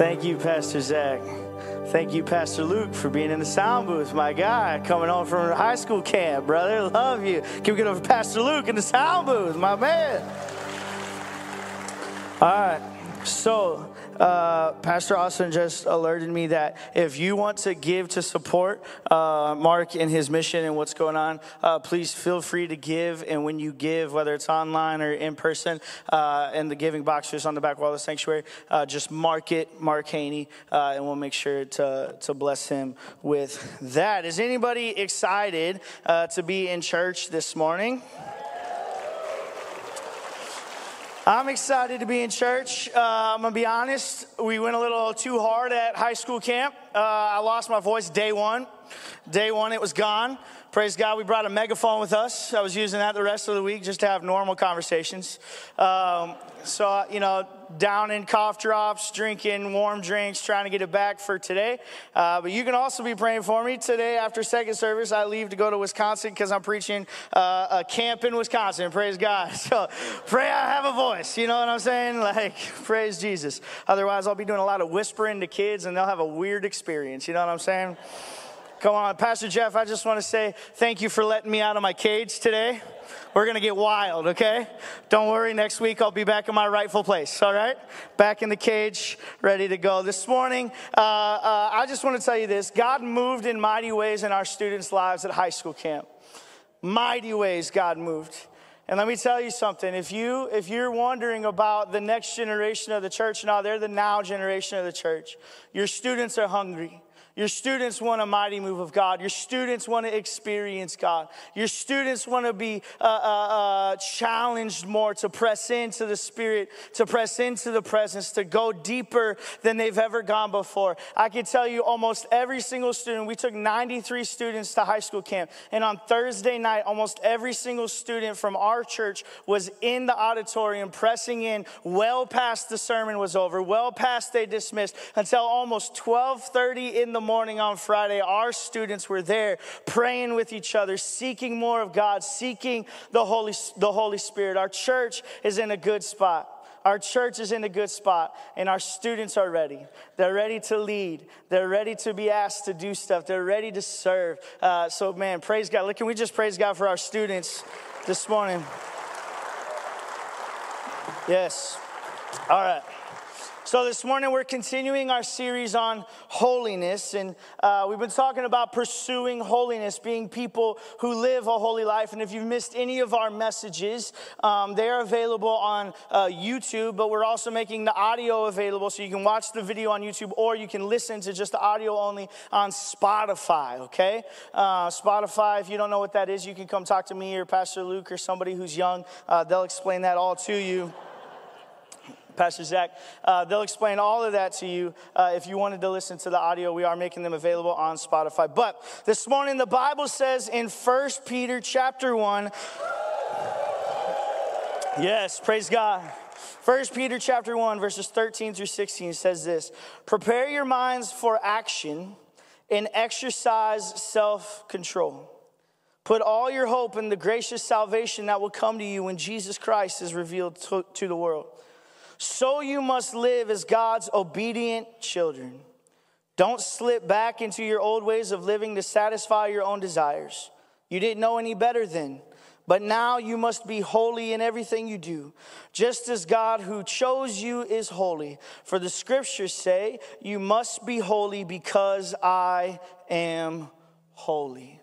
Thank you, Pastor Zach. Thank you, Pastor Luke, for being in the sound booth. My guy, coming home from high school camp, brother. Love you. Can we get over Pastor Luke in the sound booth, my man? All right. So, uh, Pastor Austin just alerted me that if you want to give to support uh, Mark and his mission and what's going on, uh, please feel free to give. And when you give, whether it's online or in person, uh, in the giving box just on the back wall of the sanctuary, uh, just mark it, Mark Haney, uh, and we'll make sure to, to bless him with that. Is anybody excited to be in church this morning? I'm excited to be in church. Uh, I'm gonna be honest, we went a little too hard at high school camp. Uh, I lost my voice day one. Day one, it was gone. Praise God, we brought a megaphone with us. I was using that the rest of the week just to have normal conversations. Um, so, you know, down in cough drops, drinking warm drinks, trying to get it back for today. Uh, but you can also be praying for me. Today, after second service, I leave to go to Wisconsin because I'm preaching uh, a camp in Wisconsin. Praise God. So pray I have a voice. You know what I'm saying? Like, praise Jesus. Otherwise, I'll be doing a lot of whispering to kids and they'll have a weird experience. You know what I'm saying? Come on, Pastor Jeff, I just want to say thank you for letting me out of my cage today. We're going to get wild, okay? Don't worry, next week I'll be back in my rightful place, all right? Back in the cage, ready to go. This morning, uh, uh, I just want to tell you this God moved in mighty ways in our students' lives at high school camp. Mighty ways God moved. And let me tell you something. If you if you're wondering about the next generation of the church, now they're the now generation of the church. Your students are hungry. Your students want a mighty move of God. Your students want to experience God. Your students want to be uh, uh, uh, challenged more to press into the Spirit, to press into the presence, to go deeper than they've ever gone before. I can tell you almost every single student, we took 93 students to high school camp. And on Thursday night, almost every single student from our church was in the auditorium pressing in well past the sermon was over, well past they dismissed, until almost 1230 in the the morning on Friday, our students were there praying with each other, seeking more of God, seeking the Holy, the Holy Spirit. Our church is in a good spot. Our church is in a good spot, and our students are ready. They're ready to lead. They're ready to be asked to do stuff. They're ready to serve. Uh, so, man, praise God. Can we just praise God for our students this morning? Yes. All right. So, this morning we're continuing our series on holiness, and uh, we've been talking about pursuing holiness, being people who live a holy life. And if you've missed any of our messages, um, they are available on uh, YouTube, but we're also making the audio available so you can watch the video on YouTube or you can listen to just the audio only on Spotify, okay? Uh, Spotify, if you don't know what that is, you can come talk to me or Pastor Luke or somebody who's young. Uh, they'll explain that all to you. Pastor Zach. Uh, they'll explain all of that to you. Uh, if you wanted to listen to the audio, we are making them available on Spotify. But this morning, the Bible says in 1 Peter chapter 1, yes, praise God. 1 Peter chapter 1, verses 13 through 16 says this Prepare your minds for action and exercise self control. Put all your hope in the gracious salvation that will come to you when Jesus Christ is revealed to, to the world so you must live as God's obedient children. Don't slip back into your old ways of living to satisfy your own desires. You didn't know any better then. But now you must be holy in everything you do, just as God who chose you is holy. For the scriptures say, You must be holy because I am holy.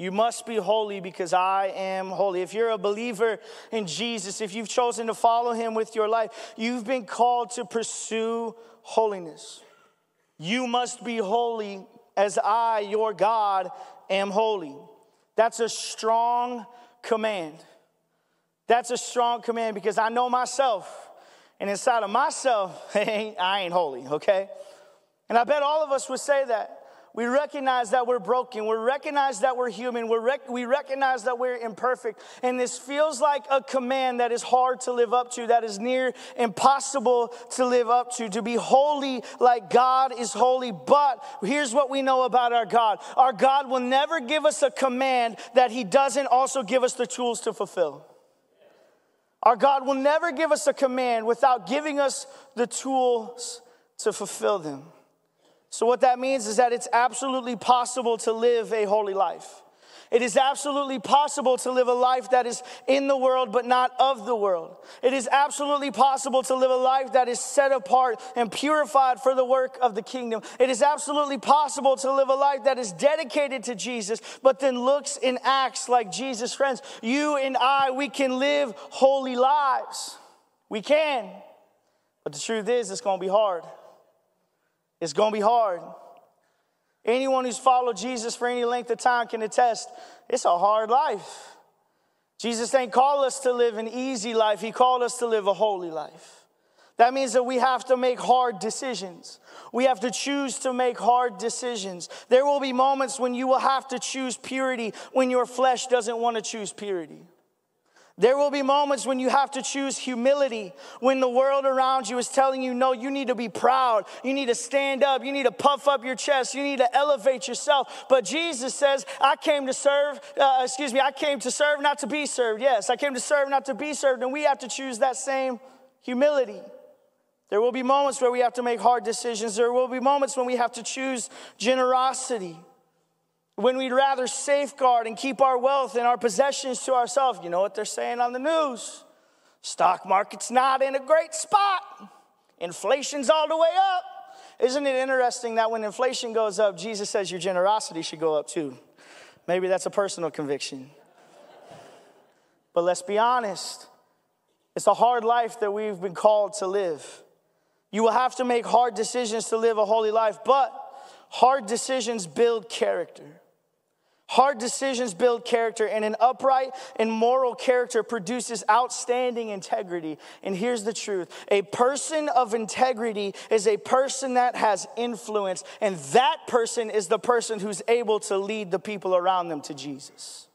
You must be holy because I am holy. If you're a believer in Jesus, if you've chosen to follow him with your life, you've been called to pursue holiness. You must be holy as I, your God, am holy. That's a strong command. That's a strong command because I know myself. And inside of myself, I ain't holy, okay? And I bet all of us would say that. We recognize that we're broken. We recognize that we're human. we rec- we recognize that we're imperfect. And this feels like a command that is hard to live up to, that is near impossible to live up to, to be holy like God is holy. But here's what we know about our God our God will never give us a command that He doesn't also give us the tools to fulfill. Our God will never give us a command without giving us the tools to fulfill them. So, what that means is that it's absolutely possible to live a holy life. It is absolutely possible to live a life that is in the world but not of the world. It is absolutely possible to live a life that is set apart and purified for the work of the kingdom. It is absolutely possible to live a life that is dedicated to Jesus but then looks and acts like Jesus. Friends, you and I, we can live holy lives. We can. But the truth is, it's going to be hard. It's going to be hard. Anyone who's followed Jesus for any length of time can attest it's a hard life. Jesus ain't called us to live an easy life, He called us to live a holy life. That means that we have to make hard decisions. We have to choose to make hard decisions. There will be moments when you will have to choose purity when your flesh doesn't want to choose purity. There will be moments when you have to choose humility, when the world around you is telling you, no, you need to be proud. You need to stand up. You need to puff up your chest. You need to elevate yourself. But Jesus says, I came to serve, uh, excuse me, I came to serve, not to be served. Yes, I came to serve, not to be served. And we have to choose that same humility. There will be moments where we have to make hard decisions. There will be moments when we have to choose generosity when we'd rather safeguard and keep our wealth and our possessions to ourselves. You know what they're saying on the news? Stock market's not in a great spot. Inflation's all the way up. Isn't it interesting that when inflation goes up, Jesus says your generosity should go up too? Maybe that's a personal conviction. But let's be honest, it's a hard life that we've been called to live. You will have to make hard decisions to live a holy life, but hard decisions build character. Hard decisions build character, and an upright and moral character produces outstanding integrity. And here's the truth a person of integrity is a person that has influence, and that person is the person who's able to lead the people around them to Jesus.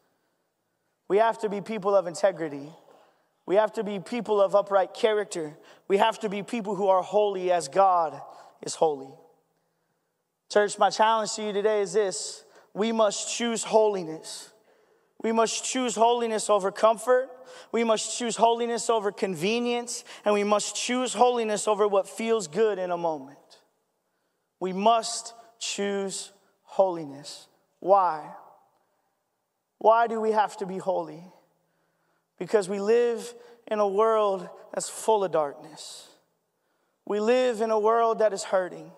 We have to be people of integrity. We have to be people of upright character. We have to be people who are holy as God is holy. Church, my challenge to you today is this we must choose holiness. We must choose holiness over comfort. We must choose holiness over convenience. And we must choose holiness over what feels good in a moment. We must choose holiness. Why? Why do we have to be holy? Because we live in a world that's full of darkness. We live in a world that is hurting.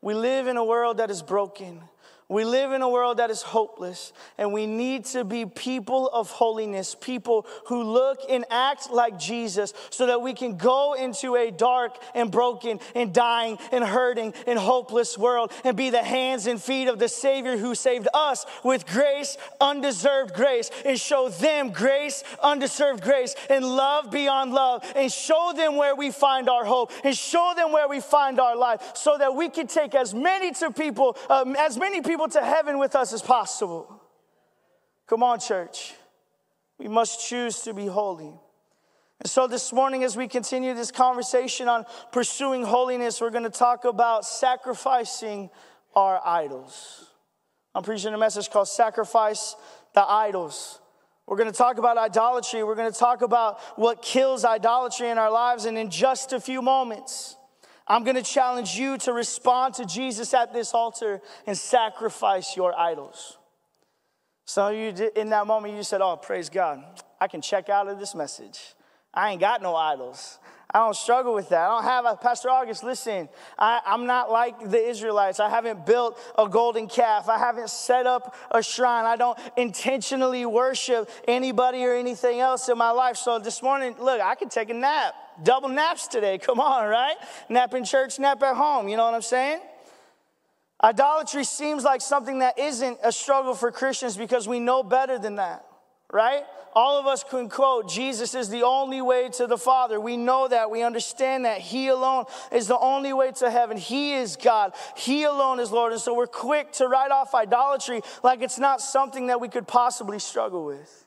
We live in a world that is broken. We live in a world that is hopeless, and we need to be people of holiness, people who look and act like Jesus, so that we can go into a dark and broken and dying and hurting and hopeless world and be the hands and feet of the Savior who saved us with grace, undeserved grace, and show them grace, undeserved grace, and love beyond love, and show them where we find our hope, and show them where we find our life, so that we can take as many to people, um, as many people people to heaven with us as possible. Come on, church. We must choose to be holy. And so, this morning, as we continue this conversation on pursuing holiness, we're going to talk about sacrificing our idols. I'm preaching a message called Sacrifice the Idols. We're going to talk about idolatry. We're going to talk about what kills idolatry in our lives. And in just a few moments, I'm going to challenge you to respond to Jesus at this altar and sacrifice your idols. Some of you, in that moment, you said, Oh, praise God. I can check out of this message. I ain't got no idols. I don't struggle with that. I don't have a Pastor August, listen, I, am not like the Israelites. I haven't built a golden calf. I haven't set up a shrine. I don't intentionally worship anybody or anything else in my life. So this morning, look, I can take a nap. Double naps today. Come on, right? Nap in church, nap at home. You know what I'm saying? Idolatry seems like something that isn't a struggle for Christians because we know better than that, right? all of us can quote Jesus is the only way to the Father. We know that. We understand that. He alone is the only way to heaven. He is God. He alone is Lord. And so we're quick to write off idolatry like it's not something that we could possibly struggle with.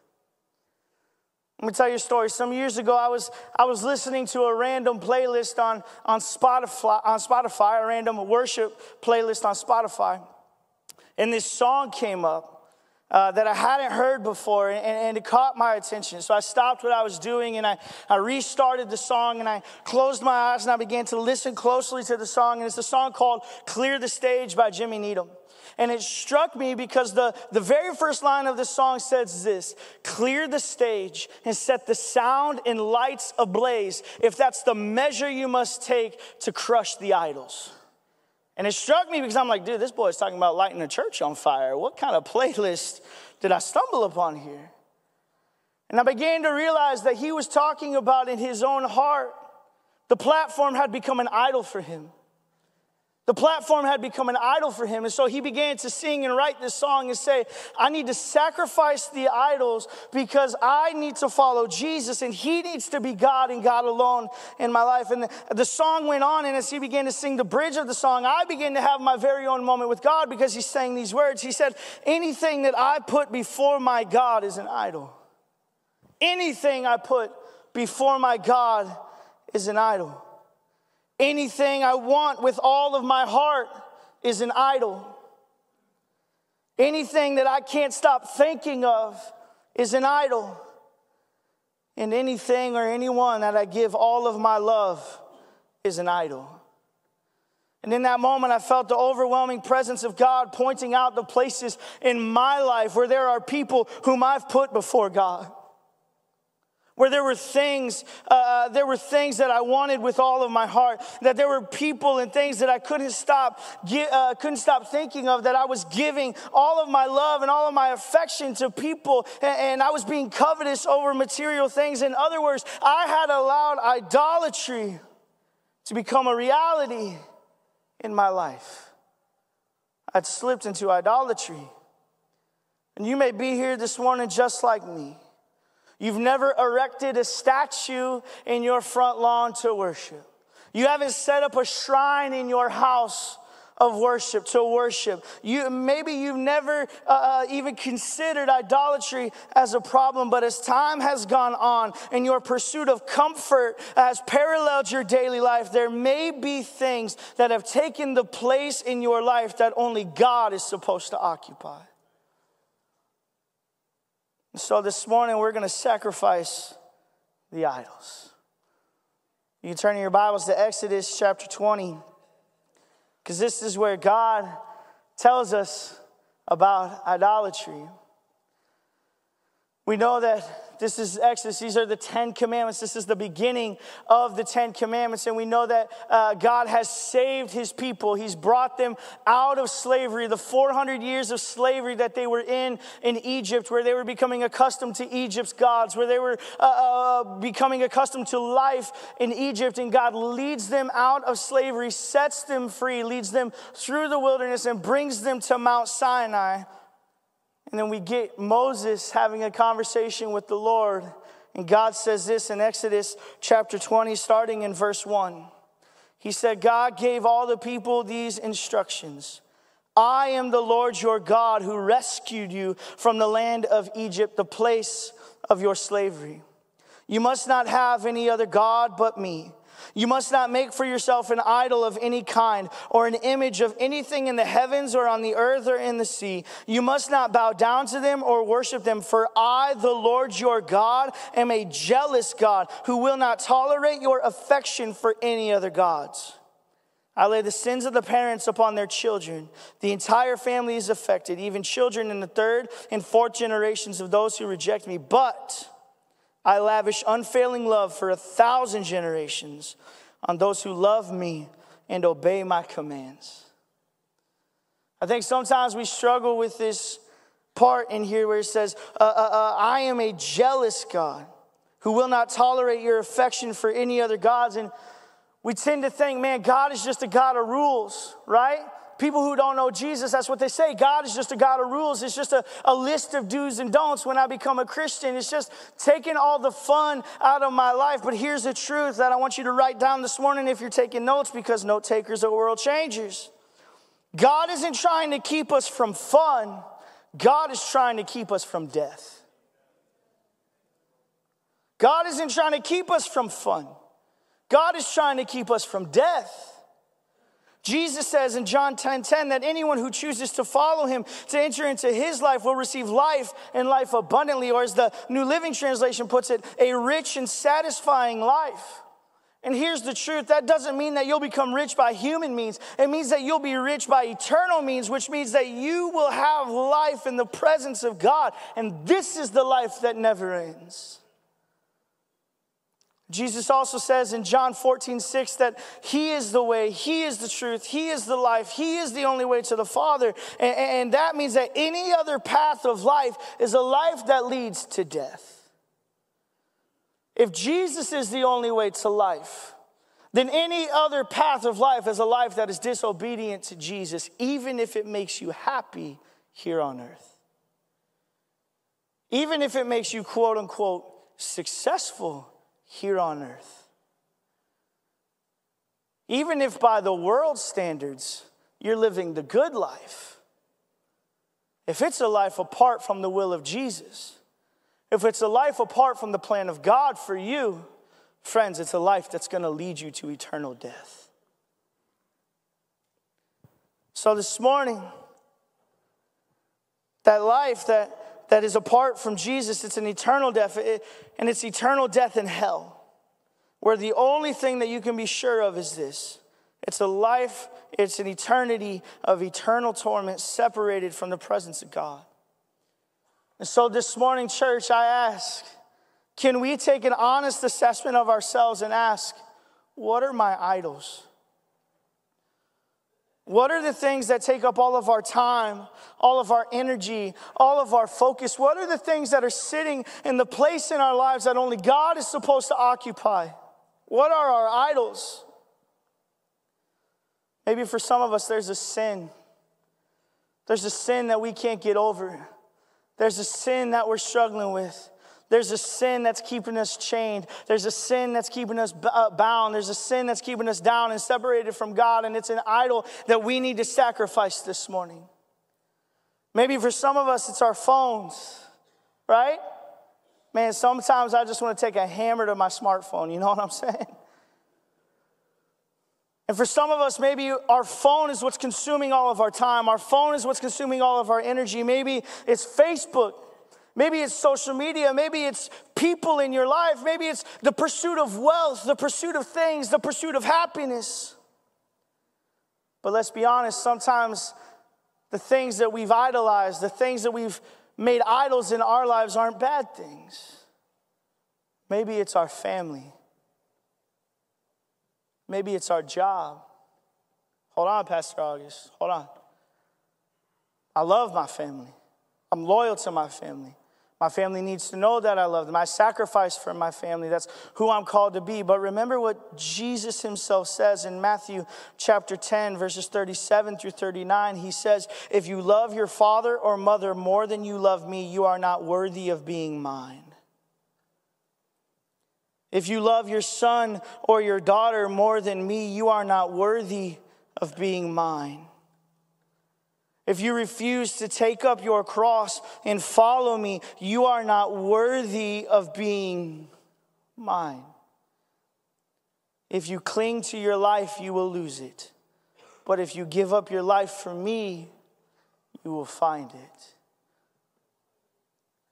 Let me tell you a story. Some years ago, I was, I was listening to a random playlist on, on, Spotify, on Spotify, a random worship playlist on Spotify. And this song came up. Uh, that I hadn't heard before, and, and, it caught my attention. So I stopped what I was doing and I, I restarted the song and I closed my eyes and I began to listen closely to the song. And it's a song called Clear the Stage by Jimmy Needham. And it struck me because the, the very first line of the song says this Clear the stage and set the sound and lights ablaze, if that's the measure you must take to crush the idols. And it struck me because I'm like, dude, this boy is talking about lighting a church on fire. What kind of playlist did I stumble upon here? And I began to realize that he was talking about in his own heart, the platform had become an idol for him. The platform had become an idol for him. And so he began to sing and write this song and say, I need to sacrifice the idols because I need to follow Jesus and he needs to be God and God alone in my life. And the, the song went on, and as he began to sing the bridge of the song, I began to have my very own moment with God because he sang these words. He said, Anything that I put before my God is an idol. Anything I put before my God is an idol. Anything I want with all of my heart is an idol. Anything that I can't stop thinking of is an idol. And anything or anyone that I give all of my love is an idol. And in that moment, I felt the overwhelming presence of God pointing out the places in my life where there are people whom I've put before God where there were things uh, uh, there were things that i wanted with all of my heart that there were people and things that i couldn't stop uh, couldn't stop thinking of that i was giving all of my love and all of my affection to people and, and i was being covetous over material things. In other words i had allowed idolatry to become a reality in my life. I'd slipped into idolatry. And you may be here this morning just like me You've never erected a statue in your front lawn to worship. You haven't set up a shrine in your house of worship to worship. You maybe you've never uh, uh, even considered idolatry as a problem, but as time has gone on and your pursuit of comfort has paralleled your daily life, there may be things that have taken the place in your life that only God is supposed to occupy. So this morning we're going to sacrifice the idols. You can turn in your Bibles to Exodus chapter 20, because this is where God tells us about idolatry. We know that this is Exodus. These are the Ten Commandments. This is the beginning of the Ten Commandments. And we know that uh, God has saved his people. He's brought them out of slavery, the 400 years of slavery that they were in in Egypt, where they were becoming accustomed to Egypt's gods, where they were uh, uh, becoming accustomed to life in Egypt. And God leads them out of slavery, sets them free, leads them through the wilderness, and brings them to Mount Sinai and then we get Moses having a conversation with the Lord. And God says this in Exodus chapter 20, starting in verse 1. He said, God gave all the people these instructions. I am the Lord your God who rescued you from the land of Egypt, the place of your slavery. You must not have any other God but me. You must not make for yourself an idol of any kind or an image of anything in the heavens or on the earth or in the sea. You must not bow down to them or worship them, for I, the Lord your God, am a jealous God who will not tolerate your affection for any other gods. I lay the sins of the parents upon their children. The entire family is affected, even children in the third and fourth generations of those who reject me. But I lavish unfailing love for a thousand generations on those who love me and obey my commands. I think sometimes we struggle with this part in here where it says, uh, uh, uh, I am a jealous God who will not tolerate your affection for any other gods. And we tend to think, man, God is just a God of rules, right? People who don't know Jesus, that's what they say. God is just a God of rules. It's just a, a list of do's and don'ts when I become a Christian. It's just taking all the fun out of my life. But here's the truth that I want you to write down this morning if you're taking notes, because note takers are world changers. God isn't trying to keep us from fun, God is trying to keep us from death. God isn't trying to keep us from fun. God is trying to keep us from death. Jesus says in John 10 10 that anyone who chooses to follow him to enter into his life will receive life and life abundantly, or as the New Living Translation puts it, a rich and satisfying life. And here's the truth that doesn't mean that you'll become rich by human means. It means that you'll be rich by eternal means, which means that you will have life in the presence of God. And this is the life that never ends. Jesus also says in John 14, 6 that He is the way, He is the truth, He is the life, He is the only way to the Father. And, and that means that any other path of life is a life that leads to death. If Jesus is the only way to life, then any other path of life is a life that is disobedient to Jesus, even if it makes you happy here on earth. Even if it makes you, quote unquote, successful here on earth. Even if by the world's standards you're living the good life, if it's a life apart from the will of Jesus, if it's a life apart from the plan of God for you, friends, it's a life that's going to lead you to eternal death. So this morning, that life that that is apart from Jesus, it's an eternal death, and it's eternal death in hell, where the only thing that you can be sure of is this it's a life, it's an eternity of eternal torment separated from the presence of God. And so this morning, church, I ask, can we take an honest assessment of ourselves and ask, what are my idols? What are the things that take up all of our time, all of our energy, all of our focus? What are the things that are sitting in the place in our lives that only God is supposed to occupy? What are our idols? Maybe for some of us, there's a sin. There's a sin that we can't get over. There's a sin that we're struggling with. There's a sin that's keeping us chained. There's a sin that's keeping us uh, bound. There's a sin that's keeping us down and separated from God. And it's an idol that we need to sacrifice this morning. Maybe for some of us, it's our phones, right? Man, sometimes I just want to take a hammer to my smartphone. You know what I'm saying? And for some of us, maybe our phone is what's consuming all of our time. Our phone is what's consuming all of our energy. Maybe it's Facebook. Maybe it's social media. Maybe it's people in your life. Maybe it's the pursuit of wealth, the pursuit of things, the pursuit of happiness. But let's be honest, sometimes the things that we've idolized, the things that we've made idols in our lives aren't bad things. Maybe it's our family. Maybe it's our job. Hold on, Pastor August. Hold on. I love my family. I'm loyal to my family. My family needs to know that I love them. I sacrifice for my family. That's who I'm called to be. But remember what Jesus himself says in Matthew chapter 10, verses 37 through 39. He says, If you love your father or mother more than you love me, you are not worthy of being mine. If you love your son or your daughter more than me, you are not worthy of being mine. If you refuse to take up your cross and follow me, you are not worthy of being mine. If you cling to your life, you will lose it. But if you give up your life for me, you will find it.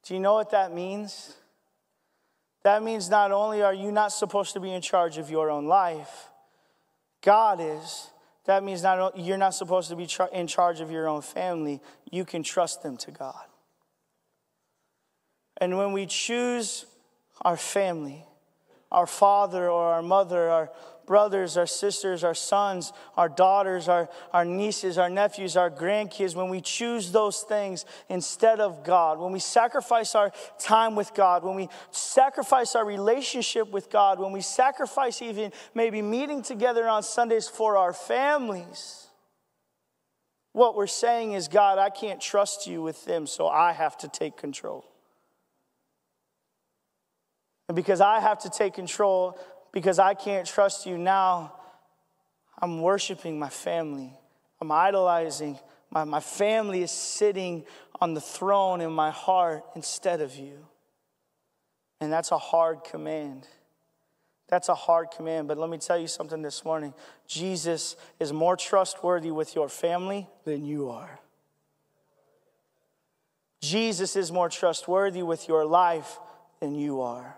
Do you know what that means? That means not only are you not supposed to be in charge of your own life, God is. That means not, you're not supposed to be in charge of your own family. You can trust them to God. And when we choose our family, our father or our mother, our brothers, our sisters, our sons, our daughters, our, our nieces, our nephews, our grandkids, when we choose those things instead of God, when we sacrifice our time with God, when we sacrifice our relationship with God, when we sacrifice even maybe meeting together on Sundays for our families, what we're saying is, God, I can't trust you with them, so I have to take control. And because I have to take control, because I can't trust you now, I'm worshiping my family. I'm idolizing. My, my family is sitting on the throne in my heart instead of you. And that's a hard command. That's a hard command, but let me tell you something this morning. Jesus is more trustworthy with your family than you are. Jesus is more trustworthy with your life than you are.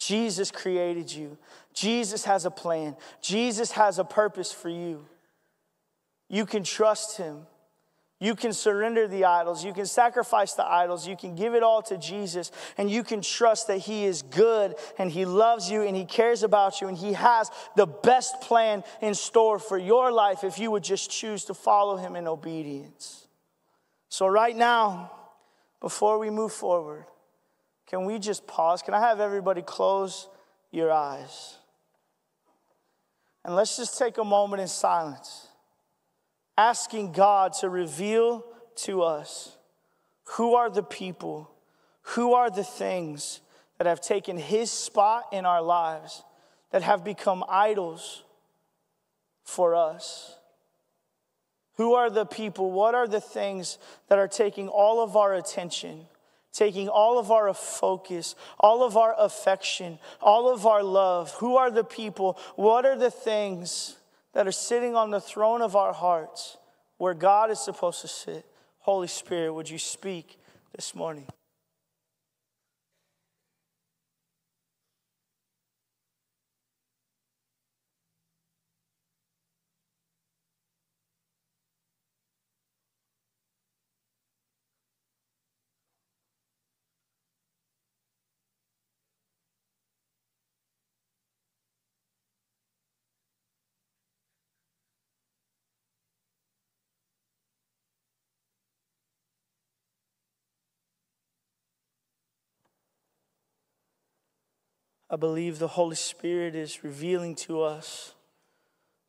Jesus created you. Jesus has a plan. Jesus has a purpose for you. You can trust him. You can surrender the idols. You can sacrifice the idols. You can give it all to Jesus. And you can trust that He is good and He loves you and He cares about you and He has the best plan in store for your life if you would just choose to follow Him in obedience. So, right now, before we move forward, can we just pause? Can I have everybody close your eyes? And let's just take a moment in silence asking God to reveal to us who are the people, who are the things that have taken His spot in our lives, that have become idols for us. Who are the people? What are the things that are taking all of our attention, taking all of our focus, all of our affection, all of our love? Who are the people? What are the things that are sitting on the throne of our hearts where God is supposed to sit. Holy Spirit, would you speak this morning? I believe the Holy Spirit is revealing to us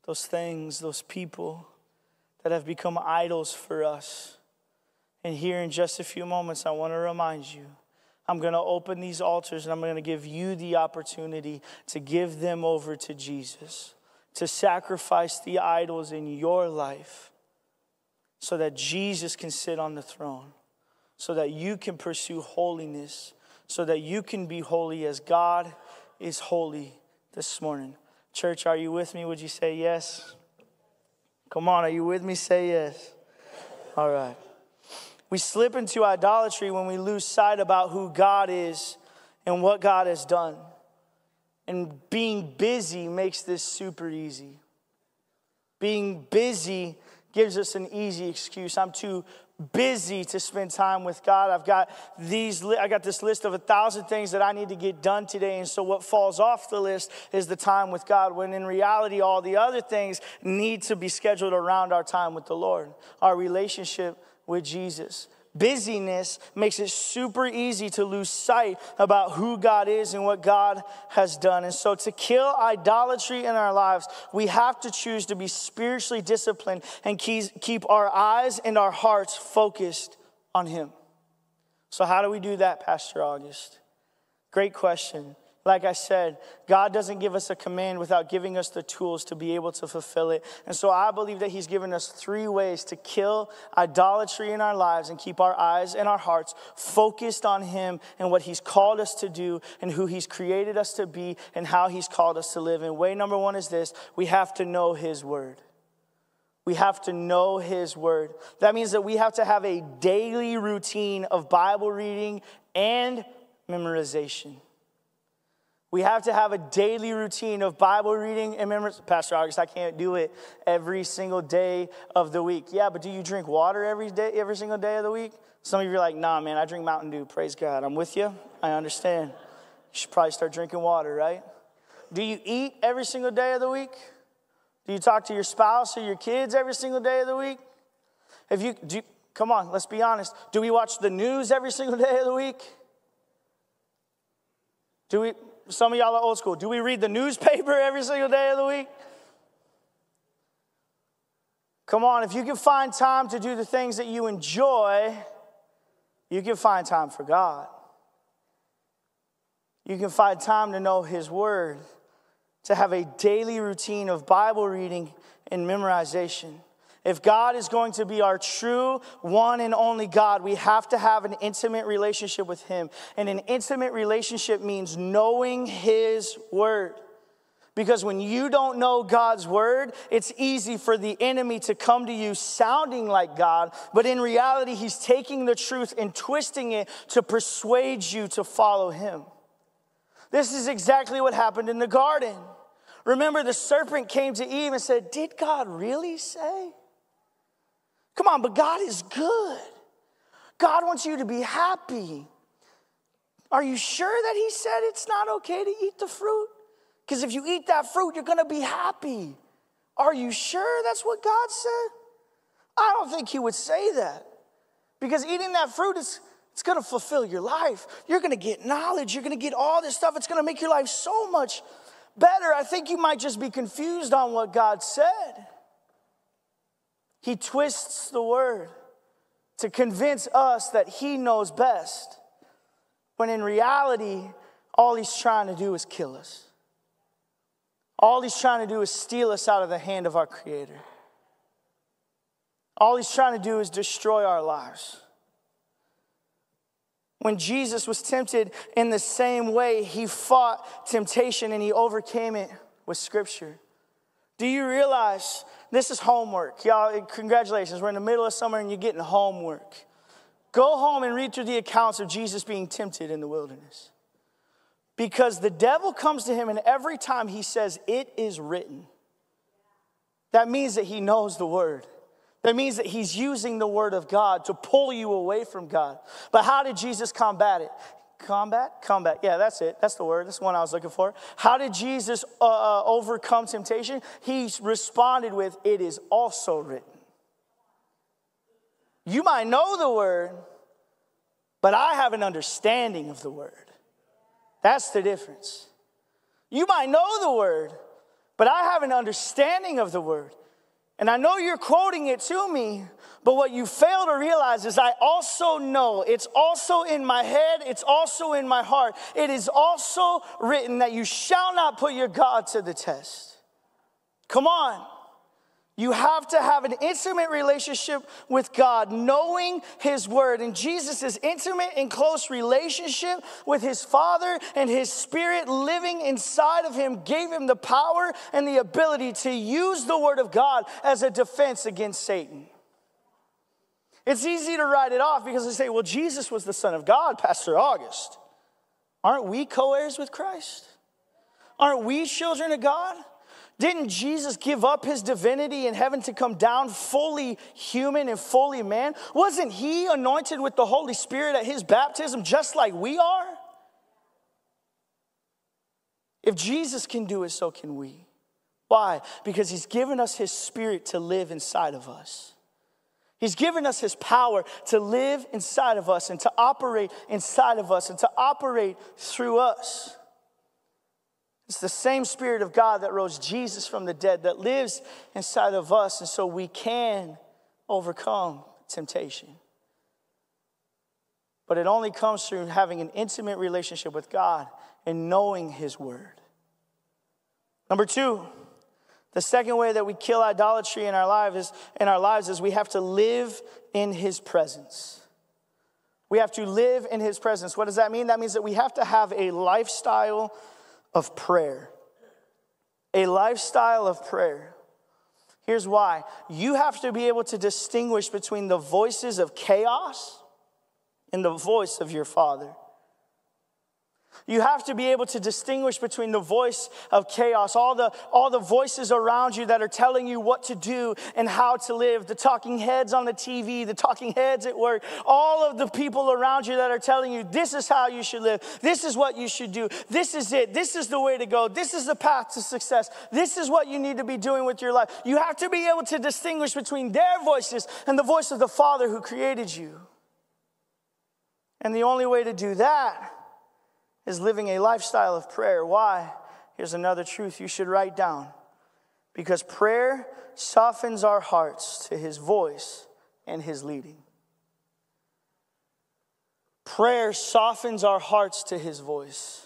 those things, those people that have become idols for us. And here in just a few moments, I want to remind you I'm going to open these altars and I'm going to give you the opportunity to give them over to Jesus, to sacrifice the idols in your life so that Jesus can sit on the throne, so that you can pursue holiness, so that you can be holy as God is holy this morning. Church, are you with me? Would you say yes? Come on, are you with me? Say yes. All right. We slip into idolatry when we lose sight about who God is and what God has done. And being busy makes this super easy. Being busy gives us an easy excuse. I'm too busy to spend time with God. I've got these I got this list of a thousand things that I need to get done today and so what falls off the list is the time with God when in reality all the other things need to be scheduled around our time with the Lord. Our relationship with Jesus. Busyness makes it super easy to lose sight about who God is and what God has done. And so, to kill idolatry in our lives, we have to choose to be spiritually disciplined and keep our eyes and our hearts focused on Him. So, how do we do that, Pastor August? Great question. Like I said, God doesn't give us a command without giving us the tools to be able to fulfill it. And so I believe that He's given us three ways to kill idolatry in our lives and keep our eyes and our hearts focused on Him and what He's called us to do and who He's created us to be and how He's called us to live. And way number one is this we have to know His Word. We have to know His Word. That means that we have to have a daily routine of Bible reading and memorization. We have to have a daily routine of Bible reading and. Pastor August, I can't do it every single day of the week. Yeah, but do you drink water every day, every single day of the week? Some of you are like, nah, man, I drink Mountain Dew. Praise God. I'm with you. I understand. You should probably start drinking water, right? Do you eat every single day of the week? Do you talk to your spouse or your kids every single day of the week? If you do, come on, let's be honest. Do we watch the news every single day of the week? Do we some of y'all are old school. Do we read the newspaper every single day of the week? Come on, if you can find time to do the things that you enjoy, you can find time for God. You can find time to know His Word, to have a daily routine of Bible reading and memorization. If God is going to be our true one and only God, we have to have an intimate relationship with Him. And an intimate relationship means knowing His word. Because when you don't know God's word, it's easy for the enemy to come to you sounding like God, but in reality, he's taking the truth and twisting it to persuade you to follow him. This is exactly what happened in the garden. Remember, the serpent came to Eve and said, Did God really say? Come on, but God is good. God wants you to be happy. Are you sure that He said it's not okay to eat the fruit? Because if you eat that fruit, you're gonna be happy. Are you sure that's what God said? I don't think He would say that. Because eating that fruit is it's gonna fulfill your life. You're gonna get knowledge, you're gonna get all this stuff. It's gonna make your life so much better. I think you might just be confused on what God said. He twists the word to convince us that he knows best, when in reality, all he's trying to do is kill us. All he's trying to do is steal us out of the hand of our Creator. All he's trying to do is destroy our lives. When Jesus was tempted in the same way, he fought temptation and he overcame it with Scripture. Do you realize this is homework? Y'all, eh, congratulations. We're in the middle of summer and you're getting homework. Go home and read through the accounts of Jesus being tempted in the wilderness. Because the devil comes to him, and every time he says, It is written, that means that he knows the word. That means that he's using the word of God to pull you away from God. But how did Jesus combat it? Combat? Combat. Yeah, that's it. That's the word. That's the one I was looking for. How did Jesus uh, uh, overcome temptation? He responded with, It is also written. You might know the word, but I have an understanding of the word. That's the difference. You might know the word, but I have an understanding of the word. And I know you're quoting it to me, but what you fail to realize is I also know, it's also in my head, it's also in my heart. It is also written that you shall not put your God to the test. Come on. You have to have an intimate relationship with God, knowing His Word. And Jesus' intimate and close relationship with His Father and His Spirit living inside of Him gave Him the power and the ability to use the Word of God as a defense against Satan. It's easy to write it off because they say, well, Jesus was the Son of God, Pastor August. Aren't we co heirs with Christ? Aren't we children of God? Didn't Jesus give up his divinity in heaven to come down fully human and fully man? Wasn't he anointed with the Holy Spirit at his baptism just like we are? If Jesus can do it, so can we. Why? Because he's given us his spirit to live inside of us. He's given us his power to live inside of us and to operate inside of us and to operate through us. It's the same Spirit of God that rose Jesus from the dead that lives inside of us, and so we can overcome temptation. But it only comes through having an intimate relationship with God and knowing His Word. Number two, the second way that we kill idolatry in our lives is, in our lives is we have to live in His presence. We have to live in His presence. What does that mean? That means that we have to have a lifestyle of prayer. A lifestyle of prayer. Here's why you have to be able to distinguish between the voices of chaos and the voice of your Father. You have to be able to distinguish between the voice of chaos, all the, all the voices around you that are telling you what to do and how to live, the talking heads on the TV, the talking heads at work, all of the people around you that are telling you this is how you should live, this is what you should do, this is it, this is the way to go, this is the path to success, this is what you need to be doing with your life. You have to be able to distinguish between their voices and the voice of the Father who created you. And the only way to do that is living a lifestyle of prayer. Why? Here's another truth you should write down. Because prayer softens our hearts to his voice and his leading. Prayer softens our hearts to his voice.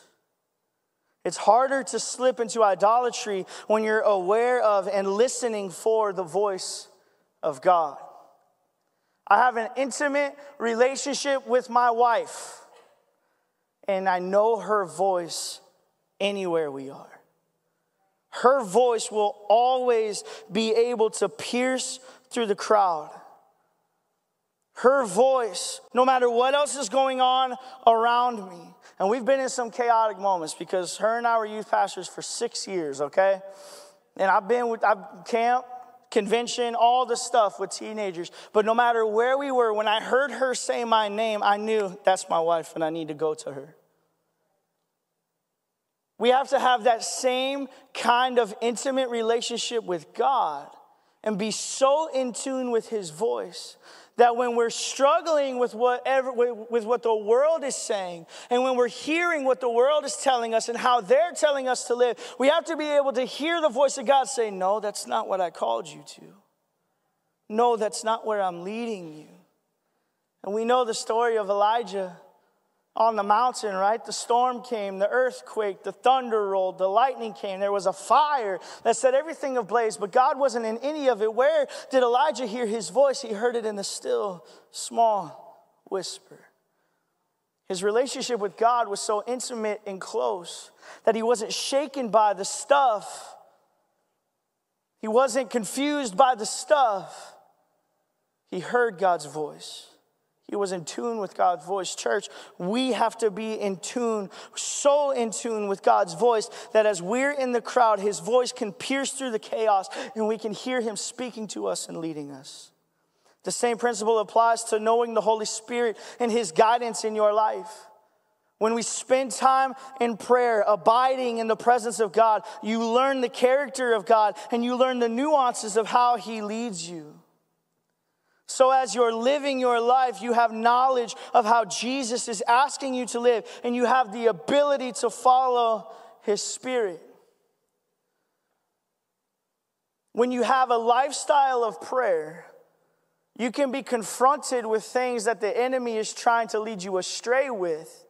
It's harder to slip into idolatry when you're aware of and listening for the voice of God. I have an intimate relationship with my wife, and I know her voice anywhere we are. Her voice will always be able to pierce through the crowd. Her voice, no matter what else is going on around me. And we've been in some chaotic moments because her and I were youth pastors for six years, okay? And I've been with I've camp, convention, all the stuff with teenagers. But no matter where we were, when I heard her say my name, I knew that's my wife and I need to go to her. We have to have that same kind of intimate relationship with God and be so in tune with His voice that when we're struggling with whatever with what the world is saying and when we're hearing what the world is telling us and how they're telling us to live we have to be able to hear the voice of god say no that's not what i called you to. No that's not where i'm leading you. And we know the story of elijah on the mountain, right? The storm came, the earthquake, the thunder rolled, the lightning came. There was a fire that set everything ablaze, but God wasn't in any of it. Where did Elijah hear his voice? He heard it in the still, small whisper. His relationship with God was so intimate and close that he wasn't shaken by the stuff. He wasn't confused by the stuff. He heard God's voice. He was in tune with God's voice. Church, we have to be in tune, so in tune with God's voice that as we're in the crowd, his voice can pierce through the chaos and we can hear him speaking to us and leading us. The same principle applies to knowing the Holy Spirit and his guidance in your life. When we spend time in prayer, abiding in the presence of God, you learn the character of God and you learn the nuances of how he leads you. So, as you're living your life, you have knowledge of how Jesus is asking you to live, and you have the ability to follow his spirit. When you have a lifestyle of prayer, you can be confronted with things that the enemy is trying to lead you astray with.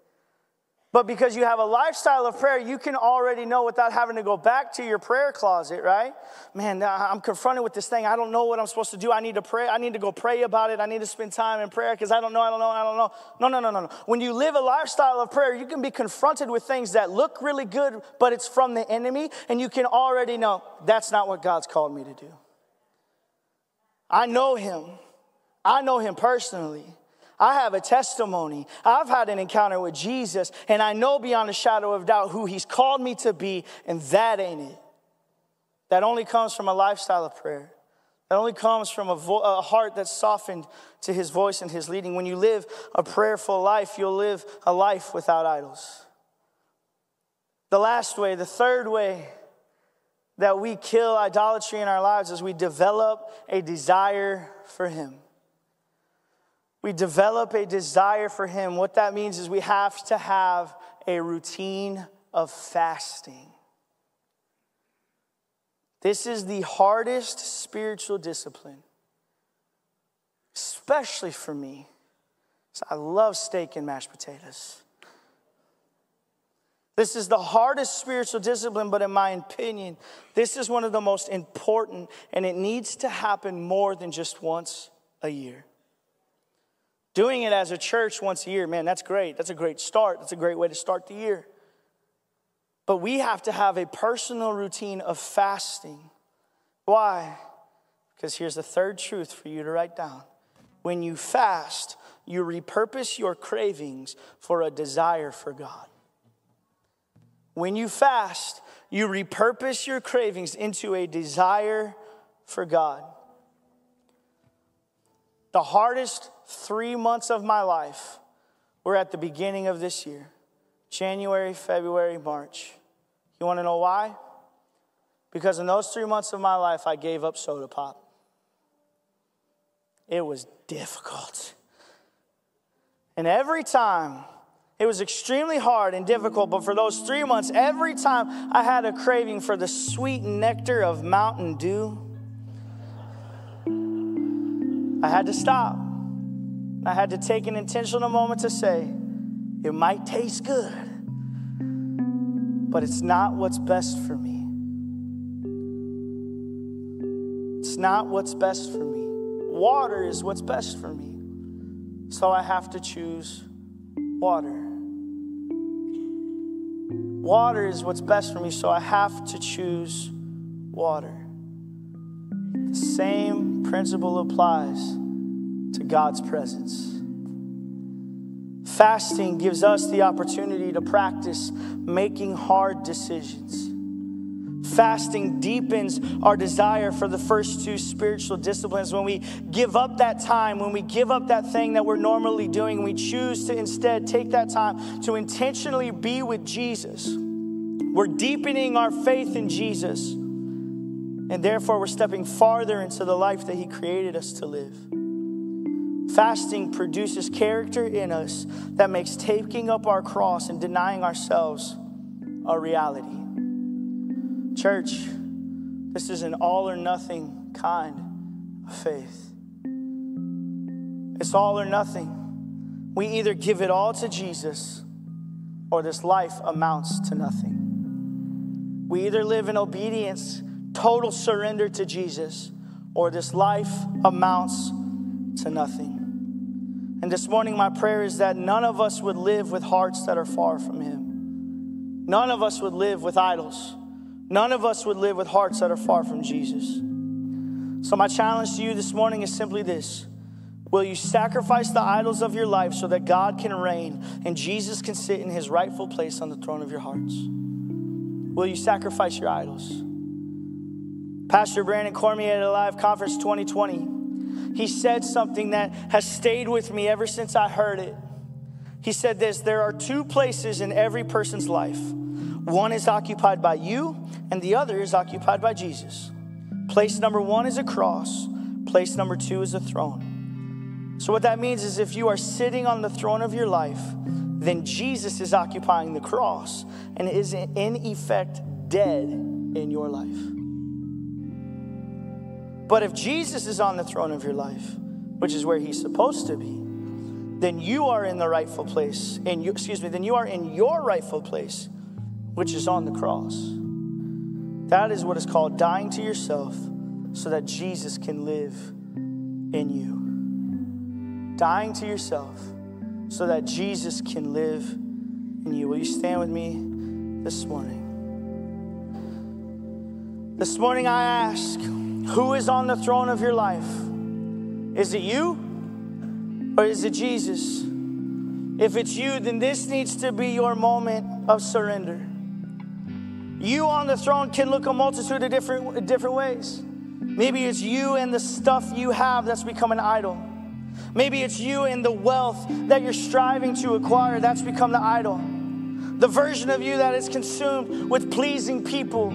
But because you have a lifestyle of prayer, you can already know without having to go back to your prayer closet, right? Man, I'm confronted with this thing. I don't know what I'm supposed to do. I need to pray. I need to go pray about it. I need to spend time in prayer because I don't know, I don't know, I don't know. No, no, no, no, no. When you live a lifestyle of prayer, you can be confronted with things that look really good, but it's from the enemy, and you can already know that's not what God's called me to do. I know him. I know him personally. I have a testimony. I've had an encounter with Jesus, and I know beyond a shadow of doubt who He's called me to be, and that ain't it. That only comes from a lifestyle of prayer. That only comes from a, vo- a, heart that's softened to His voice and His leading. When you live a prayerful life, you'll live a life without idols. The last way, the third way that we kill idolatry in our lives is we develop a desire for Him we develop a desire for Him. What that means is we have to have a routine of fasting. This is the hardest spiritual discipline, especially for me. So I love steak and mashed potatoes. This is the hardest spiritual discipline, but in my opinion, this is one of the most important, and it needs to happen more than just once a year. Doing it as a church once a year, man, that's great. That's a great start. That's a great way to start the year. But we have to have a personal routine of fasting. Why? Because here's the third truth for you to write down. When you fast, you repurpose your cravings for a desire for God. When you fast, you repurpose your cravings into a desire for God. The hardest three months of my life were at the beginning of this year January, February, March. You want to know why? Because in those three months of my life, I gave up soda pop. It was difficult. And every time, it was extremely hard and difficult, but for those three months, every time I had a craving for the sweet nectar of Mountain Dew, I had to stop. I had to take an intentional moment to say, it might taste good, but it's not what's best for me. It's not what's best for me. water is what's best for me. So I have to choose water. Water is what's best for me, so I have to choose water. Same principle applies to God's presence. Fasting gives us the opportunity to practice making hard decisions. Fasting deepens our desire for the first two spiritual disciplines. When we give up that time, when we give up that thing that we're normally doing, we choose to instead take that time to intentionally be with Jesus. We're deepening our faith in Jesus, and therefore we're stepping farther into the life that He created us to live. Fasting produces character in us that makes taking up our cross and denying ourselves a reality. Church, this is an all or nothing kind of faith. It's all or nothing. We either give it all to Jesus or this life amounts to nothing. We either live in obedience, total surrender to Jesus, or this life amounts to nothing. And this morning, my prayer is that none of us would live with hearts that are far from Him. None of us would live with idols. None of us would live with hearts that are far from Jesus. So, my challenge to you this morning is simply this Will you sacrifice the idols of your life so that God can reign and Jesus can sit in his rightful place on the throne of your hearts? Will you sacrifice your idols? Pastor Brandon Cormier at Alive Conference 2020, he said something that has stayed with me ever since I heard it. He said this there are two places in every person's life one is occupied by you, and the other is occupied by Jesus. Place number one is a cross, place number two is a throne. So, what that means is if you are sitting on the throne of your life, then Jesus is occupying the cross and is in effect dead in your life. But if Jesus is on the throne of your life, which is where he's supposed to be, then you are in the rightful place. And you, excuse me, then you are in your rightful place which is on the cross. That is what is called dying to yourself so that Jesus can live in you. Dying to yourself so that Jesus can live in you. Will you stand with me this morning? This morning I ask, who is on the throne of your life? Is it you or is it Jesus? If it's you, then this needs to be your moment of surrender. You on the throne can look a multitude of different, different ways. Maybe it's you and the stuff you have that's become an idol. Maybe it's you and the wealth that you're striving to acquire that's become the idol. The version of you that is consumed with pleasing people,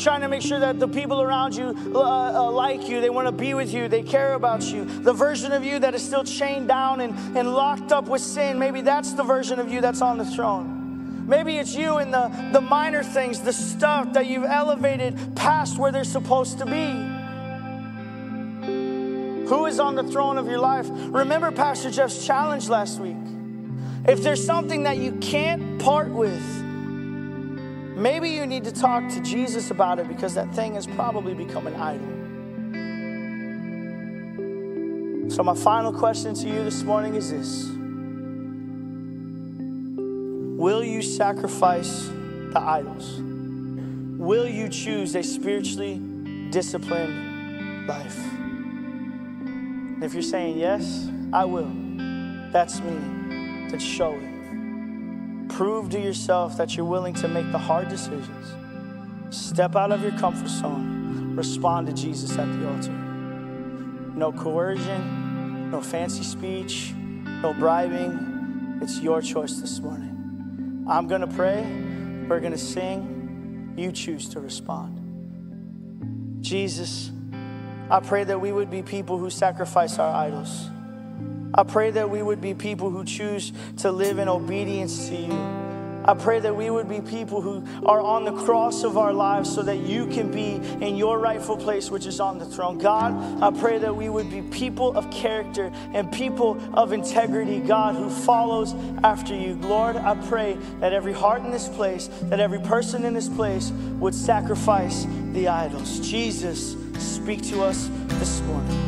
trying to make sure that the people around you uh, uh, like you, they want to be with you, they care about you. The version of you that is still chained down and, and locked up with sin, maybe that's the version of you that's on the throne. Maybe it's you in the, the minor things, the stuff that you've elevated past where they're supposed to be. Who is on the throne of your life? Remember Pastor Jeff's challenge last week. If there's something that you can't part with, maybe you need to talk to Jesus about it because that thing has probably become an idol. So, my final question to you this morning is this Will you sacrifice the idols? Will you choose a spiritually disciplined life? If you're saying yes, I will, that's me. Then show it. Prove to yourself that you're willing to make the hard decisions. Step out of your comfort zone. Respond to Jesus at the altar. No coercion, no fancy speech, no bribing. It's your choice this morning. I'm going to pray. We're going to sing. You choose to respond. Jesus, I pray that we would be people who sacrifice our idols. I pray that we would be people who choose to live in obedience to you. I pray that we would be people who are on the cross of our lives so that you can be in your rightful place, which is on the throne. God, I pray that we would be people of character and people of integrity, God, who follows after you. Lord, I pray that every heart in this place, that every person in this place would sacrifice the idols. Jesus, speak to us this morning.